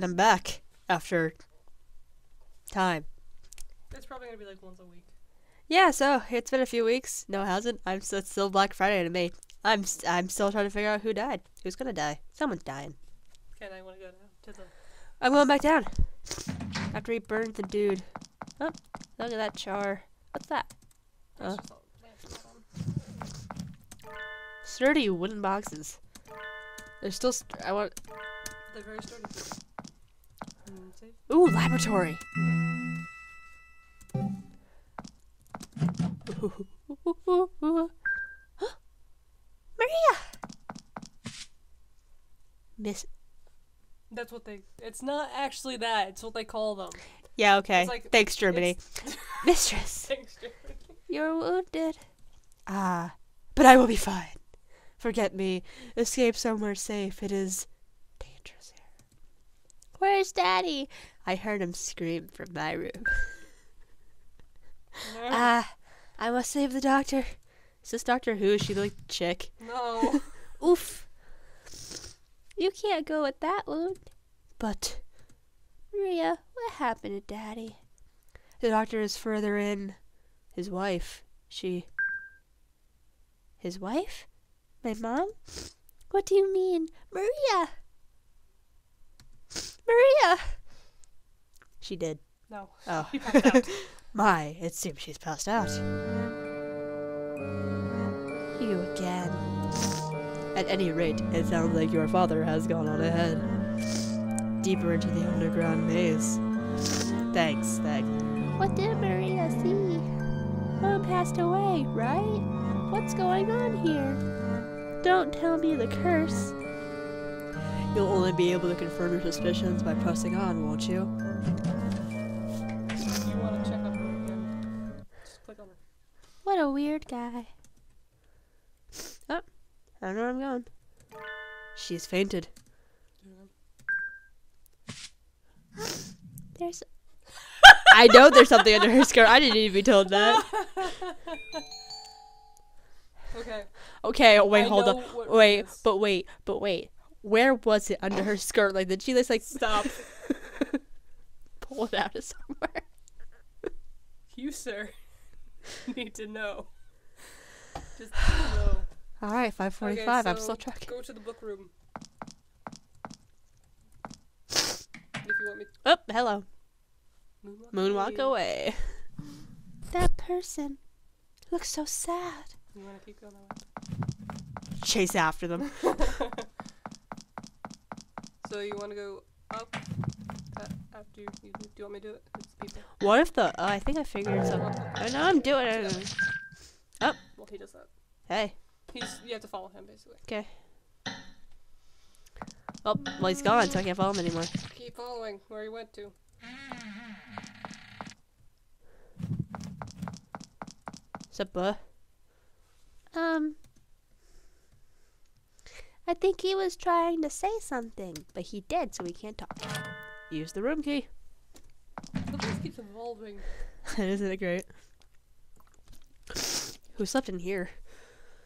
and I'm back after time. It's probably gonna be like once a week. Yeah, so it's been a few weeks. No, it hasn't. I'm s- it's still Black Friday to me. I'm s- I'm still trying to figure out who died. Who's gonna die? Someone's dying. Okay, I want to go now to the. I'm going back down after he burned the dude. Oh, look at that char. What's that? That's just all lamps not on. Sturdy wooden boxes. They're still. St- I want. The very start see? Ooh, laboratory. Maria. Miss. That's what they. It's not actually that. It's what they call them. Yeah. Okay. Like- Thanks, Germany. Mistress, Thanks, Jeremy. you're wounded. Ah, but I will be fine. Forget me. Escape somewhere safe. It is dangerous here. Where's Daddy? I heard him scream from my room. No. Ah, I must save the doctor. Is this Doctor Who? Is she like chick? no. Oof. You can't go with that wound. But, Maria, what happened to Daddy? The doctor is further in. His wife. She. His wife? My mom? What do you mean? Maria! Maria! She did. No. Oh. He passed out. My, it seems she's passed out. You again. At any rate, it sounds like your father has gone on ahead. Deeper into the underground maze. Thanks, thanks. What did Maria see? Mom passed away, right? What's going on here? Don't tell me the curse. You'll only be able to confirm your suspicions by pressing on, won't you? you want to check on her again? Just click on her. What a weird guy. Oh, I don't know where I'm going. She's fainted. There's. I know there's something under her skirt. I didn't need to be told that. Okay. Okay, wait, I hold know on. Wait, but wait, but wait. Where was it under her skirt? Like, did she just like Stop. pull it out of somewhere? you, sir, need to know. Just know. All right, 545. I'm still tracking. Go to the book room. If you want me. Oh, hello. Moonwalk, Moonwalk away. That person looks so sad. You want to keep going that Chase after them. way? so you want to go up uh, after you, you. Do you want me to do it? It's people. What if the? Oh, I think I figured something. I know I'm doing it. Well, he does that. Hey. He's. You have to follow him basically. Okay. Oh, well he's gone, so I can't follow him anymore. Keep following where he went to. Sup, bud? Um. I think he was trying to say something, but he did, so we can't talk. Use the room key. The place keeps evolving. Isn't it great? Who slept in here?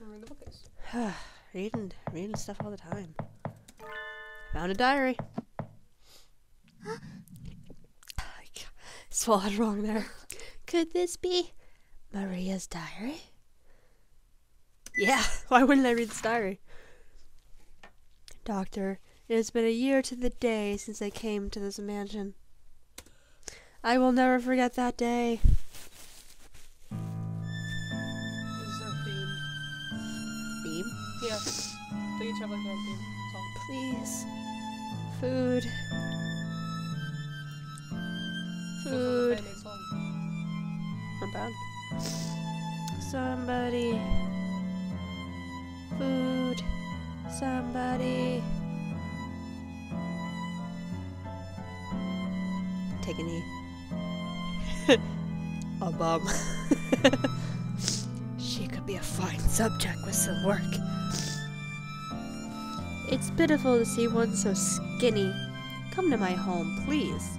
We're in the bookcase. reading, reading stuff all the time. Found a diary. Swallowed wrong there. Could this be Maria's diary? Yeah, why wouldn't I read this diary? Doctor, it has been a year to the day since I came to this mansion. I will never forget that day. This is our theme. Beam? Yeah. They each have like their own theme song. Please. Food. This is a Food. Not bad. Somebody. Food. Somebody. Take a knee. a bum. she could be a fine subject with some work. It's pitiful to see one so skinny. Come to my home, please.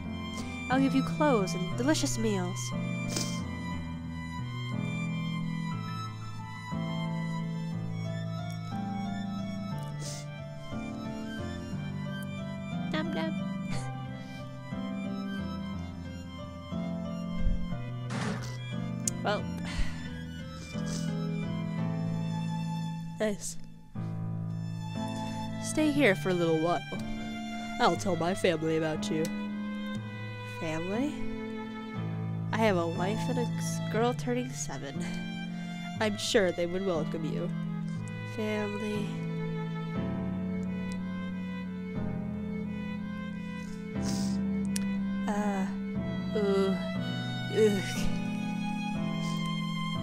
I'll give you clothes and delicious meals. well. Nice. Stay here for a little while. I'll tell my family about you. Family? I have a wife and a girl turning seven. I'm sure they would welcome you. Family...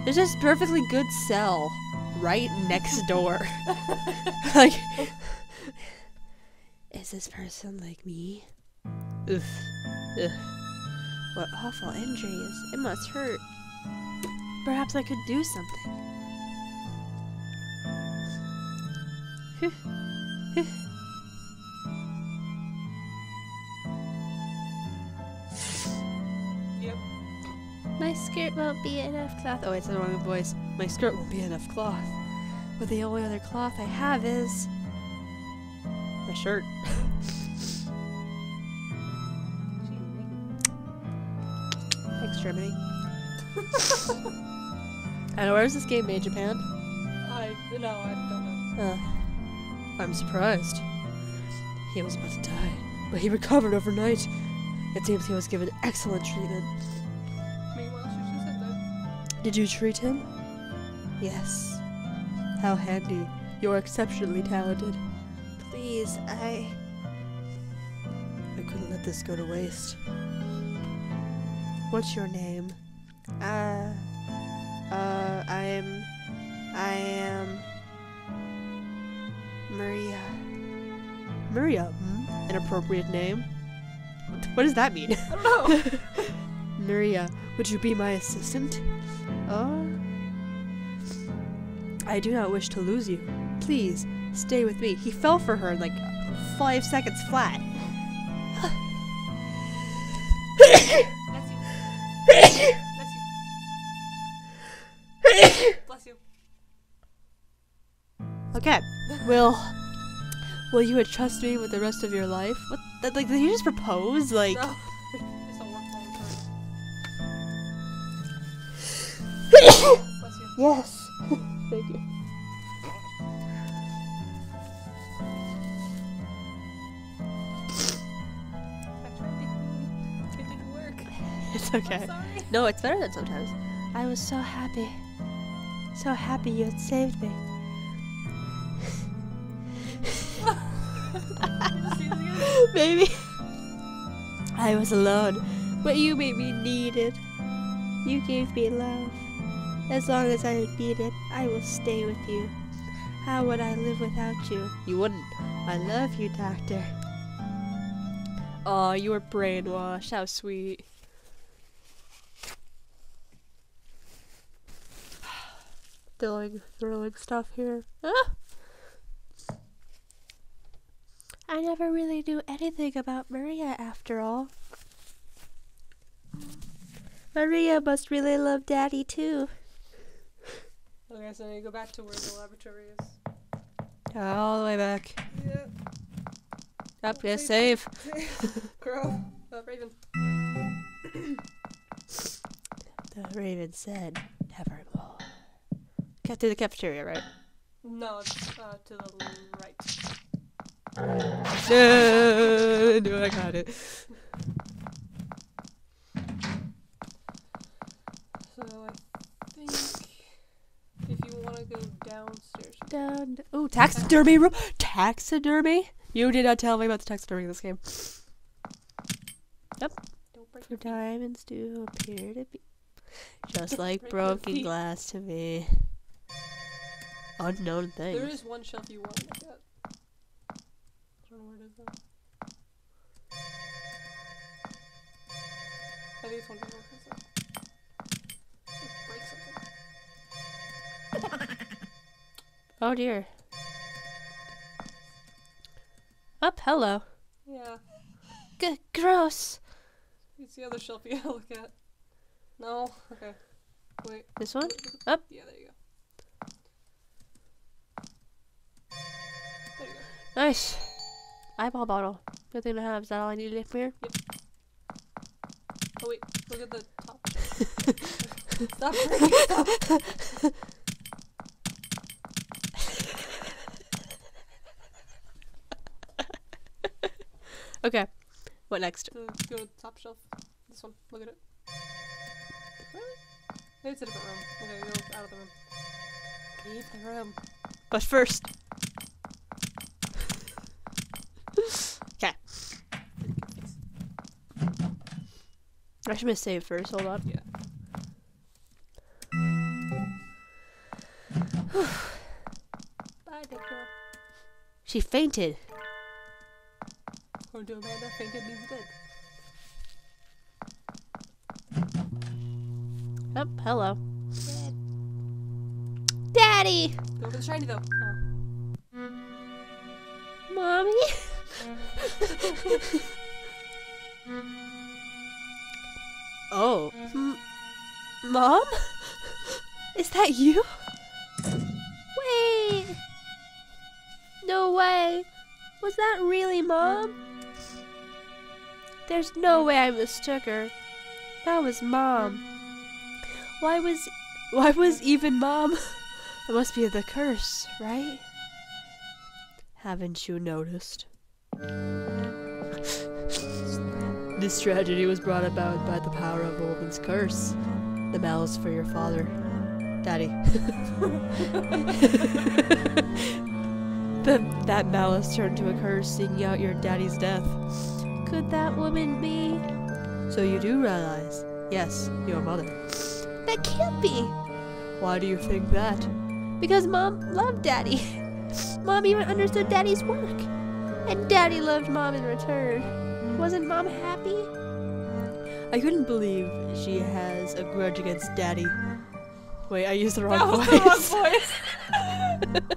There's this perfectly good cell right next door. like, is this person like me? Ugh. Ugh. What awful injuries. It must hurt. Perhaps I could do something. Yep. My skirt won't be enough cloth. Oh, it's the wrong voice. My skirt won't be enough cloth. But the only other cloth I have is. my shirt. Thanks, Germany. I know, where's this game made? Japan? I no, I don't know. Uh, I'm surprised. He was about to die, but he recovered overnight. It seems he was given excellent treatment. Did you treat him? Yes. How handy. You're exceptionally talented. Please, I. I couldn't let this go to waste. What's your name? Uh. Uh, I'm. I am. Maria. Maria? Hmm? An appropriate name? What- What does that mean? I don't know. Maria, would you be my assistant? Oh. I do not wish to lose you. Please, stay with me. He fell for her like five seconds flat. Bless you. Bless you. Okay. Will Will you entrust me with the rest of your life? What that, like did he just propose? Like No. Yes. Thank you. I tried to. It didn't work. It's okay. No, it's better than sometimes. I was so happy. So happy you had saved me. Just say it again. Baby. I was alone, but you made me needed. You gave me love. As long as I need it, I will stay with you. How would I live without you? You wouldn't. I love you, Doctor. Aw, you were brainwashed. How sweet. Thrilling, thrilling stuff here. Ah! I never really knew anything about Maria after all. Maria must really love Daddy too. Okay, so now you go back to where the laboratory is. All the way back. Yeah. Up, get save. Crow. Uh, Raven. The raven said, nevermore. Get to the cafeteria, right? No, it's uh, to the right. No, no, I got it. So I think if you want to go downstairs, Down. Oh, taxidermy room. Taxidermy? You did not tell me about the taxidermy in this game. don't break For your feet. diamonds do appear to be just like Break broken glass to me. Unknown things. There is one shelf you want to look at. I don't know where it is though. I think it's one of Oh dear. Up, hello. Yeah. G- gross. It's the other shelf you gotta look at. No? Okay. Wait. This one? Up? Yeah, there you go. There you go. Nice. Eyeball bottle. Good thing to have. Is that all I needed from here? Yep. Oh wait, look at the top. Stop breaking stuff. Okay. What next? So go to the top shelf. This one. Look at it. Really? Maybe it's a different room. Okay, go out of the room. Leave the room. But first. Okay. I should have saved first. Hold on. Yeah. Bye, girl. She fainted. According to Amanda, fainted means dead. Oh, hello. Daddy! Go for the shiny though. Oh. Mommy? oh. M- Mom? Is that you? Wait! No way! Was that really Mom? There's no way I mistook her. That was Mom. Why was. Why was even Mom? It must be the curse, right? Haven't you noticed? This tragedy was brought about by the power of a woman's curse. The malice for your father. Daddy. the, that malice turned to a curse, seeking out your daddy's death. Could that woman be? So you do realize? Yes, your mother. That can't be! Why do you think that? Because mom loved daddy. Mom even understood Daddy's work. And Daddy loved Mom in return. Wasn't Mom happy? I couldn't believe she has a grudge against Daddy. Wait, I used the wrong That was voice. the wrong voice.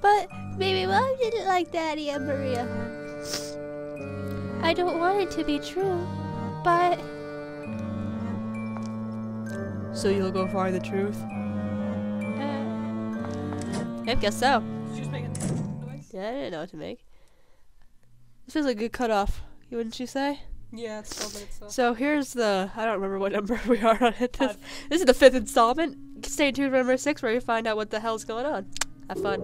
but maybe Mom didn't like Daddy and Maria. I don't want it to be true, but. So you'll go find the truth? Uh, I guess so. She was making noise. Yeah, I didn't know what to make. This feels like a good cutoff, wouldn't you say? Yeah, it's 12 minutes though. So here's the I don't remember what number we are on it. This, this is the fifth installment. Stay tuned for number six where you find out what the hell's going on. Have fun.